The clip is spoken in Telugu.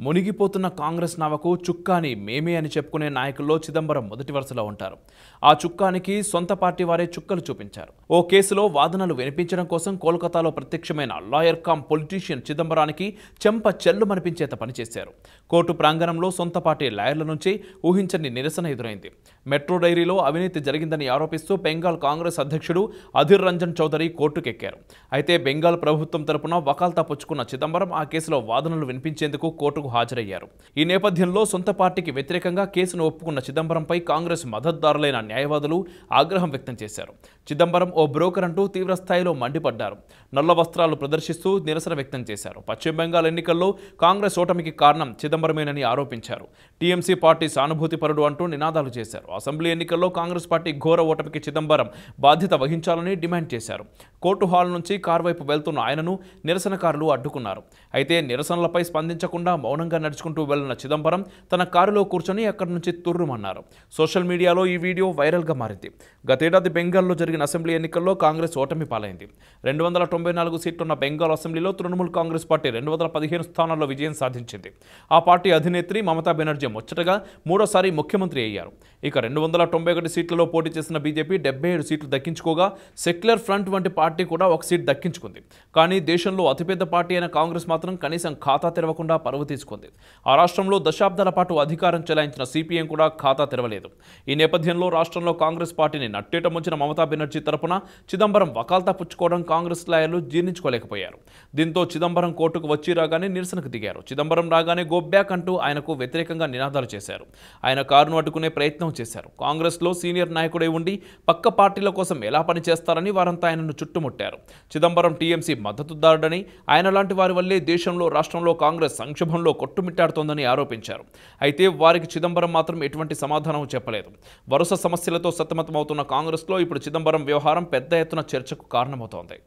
మునిగిపోతున్న కాంగ్రెస్ నావకు చుక్కాని మేమే అని చెప్పుకునే నాయకుల్లో చిదంబరం మొదటి వరుసలో ఉంటారు. ఆ చుక్కానికి సొంత పార్టీ వారే చుక్కలు చూపించారు. ఓ కేసులో వాదనలు వినిపించడం కోసం కోల్కతాలో ప్రత్యక్షమైన లాయర్ కామ్ పొలిటీషియన్ చిదంబరానికి చెంప చెల్లుమనిపించేత పనిచేశారు. కోర్టు ప్రాంగణంలో సొంత పార్టీ లాయర్ల నుంచి ఊహించని నిరసన ఎదురైంది. మెట్రో డైరీలో అవినీతి జరిగిందని ఆరోపిస్తూ బెంగాల్ కాంగ్రెస్ అధ్యక్షుడు అధిర్ రంజన్ చౌదరి కోర్టుకెక్కారు. అయితే బెంగాల్ ప్రభుత్వం తరపున వకాల్తా పుచ్చుకున్న చిదంబరం ఆ కేసులో వాదనలు వినిపించేందుకు కోర్టుకు హాజరయ్యారు. ఈ నేపథ్యంలో సొంత పార్టీకి వ్యతిరేకంగా కేసును ఒప్పుకున్న చిదంబరంపై కాంగ్రెస్ మద్దతుదారులైన న్యాయవాదులు ఆగ్రహం వ్యక్తం చేశారు. చిదంబరం ఓ బ్రోకర్ అంటూ తీవ్ర స్థాయిలో మండిపడ్డారు. నల్ల వస్త్రాలు ప్రదర్శిస్తూ నిరసన వ్యక్తం చేశారు. పశ్చిమ బెంగాల్ ఎన్నికల్లో కాంగ్రెస్ ఓటమికి కారణం చిదంబరమేనని ఆరోపించారు. టీఎంసీ పార్టీ సానుభూతిపరుడు అంటూ నినాదాలు చేశారు. అసెంబ్లీ ఎన్నికల్లో కాంగ్రెస్ పార్టీ ఘోర ఓటమికి చిదంబరం బాధ్యత వహించాలని డిమాండ్ చేశారు. కోర్టు హాల్ నుంచి కారు వైపు వెళ్తున్న ఆయనను నిరసనకారులు అడ్డుకున్నారు. అయితే నిరసనలపై స్పందించకుండా మౌనంగా నడుచుకుంటూ వెళ్ళిన చిదంబరం తన కారులో కూర్చొని అక్కడి నుంచి తుర్రుమన్నారు. సోషల్ మీడియాలో ఈ వీడియో వైరల్గా మారింది. గతేడాది బెంగాల్లో జరిగిన అసెంబ్లీ ఎన్నికల్లో కాంగ్రెస్ ఓటమి పాలైంది. రెండు వందల తొంభై నాలుగు సీట్లున్న బెంగాల్ అసెంబ్లీలో తృణమూల్ కాంగ్రెస్ పార్టీ రెండు వందల పదిహేను స్థానాల్లో విజయం సాధించింది. ఆ పార్టీ అధినేత్రి మమతా బెనర్జీ ముచ్చటగా మూడోసారి ముఖ్యమంత్రి అయ్యారు. ఇక రెండు వందల తొంభై ఒకటి సీట్లలో పోటీ చేసిన బీజేపీ డెబ్బై ఏడు సీట్లు దక్కించుకోగా సెక్యులర్ ఫ్రంట్ వంటి పార్టీ కూడా ఒక సీట్ దక్కించుకుంది. కానీ దేశంలో అతిపెద్ద పార్టీ అయిన కాంగ్రెస్ మాత్రం కనీసం ఖాతా తెరవకుండా పరువు తీసుకుంది. ఆ రాష్ట్రంలో దశాబ్దాల పాటు అధికారం చెలాయించిన సిపిఎం కూడా ఖాతా తెరవలేదు. ఈ నేపథ్యంలో రాష్ట్రంలో కాంగ్రెస్ పార్టీని నట్టేట ముంచిన మమతా బెనర్జీ తరపున చిదంబరం వకాల్తా పుచ్చుకోవడం కాంగ్రెస్ లాయర్లు జీర్ణించుకోలేకపోయారు. దీంతో చిదంబరం కోర్టుకు వచ్చి రాగానే నిరసనకు దిగారు. చిదంబరం రాగానే గో బ్యాక్ అంటూ ఆయనకు వ్యతిరేకంగా నినాదాలు చేశారు. ఆయన కారును అడ్డుకునే ప్రయత్నం చేశారు. కాంగ్రెస్లో సీనియర్ నాయకుడై ఉండి పక్క పార్టీల కోసం ఎలా పనిచేస్తారని వారంతా ఆయనను చుట్టుముట్టారు. చిదంబరం టీఎంసీ మద్దతుదారుడని ఆయన లాంటి వారి వల్లే దేశంలో రాష్ట్రంలో కాంగ్రెస్ సంక్షోభంలో కొట్టుమిట్టాడుతోందని ఆరోపించారు. అయితే వారికి చిదంబరం మాత్రం ఎటువంటి సమాధానం చెప్పలేదు. వరుస సమస్యలతో సతమతమవుతున్న కాంగ్రెస్లో ఇప్పుడు చిదంబరం వ్యవహారం పెద్ద ఎత్తున చర్చకు కారణమవుతోంది.